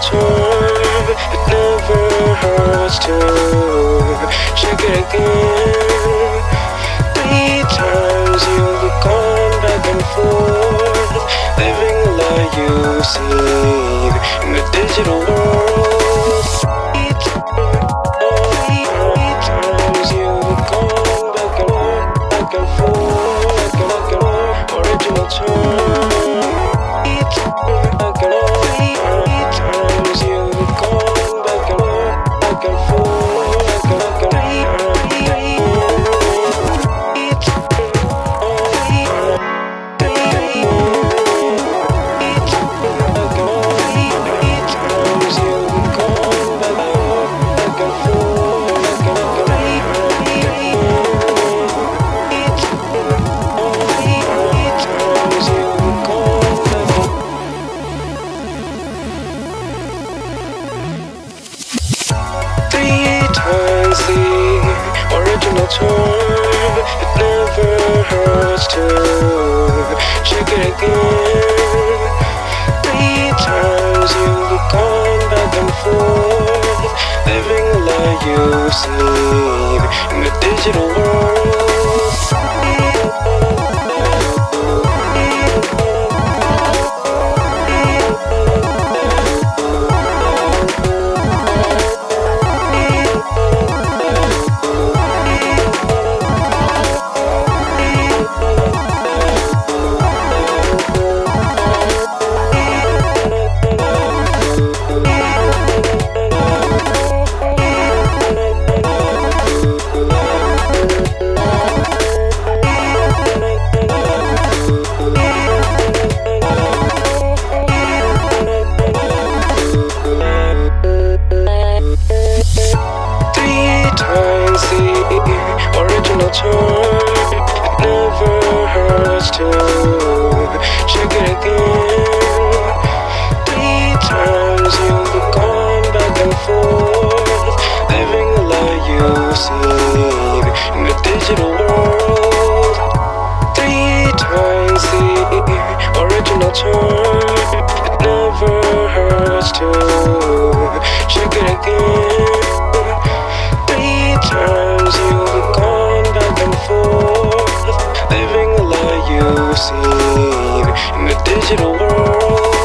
term. It never hurts to check it again. Three times you've gone back and forth, living a lie you've seen in the digital world. It never hurts to check it again. Three times you've gone back and forth, living you've seen in the digital Three It. Three times you've gone back and forth, living a lie you've in the digital world. Three times the original. It never hurts to check it again. in the digital world.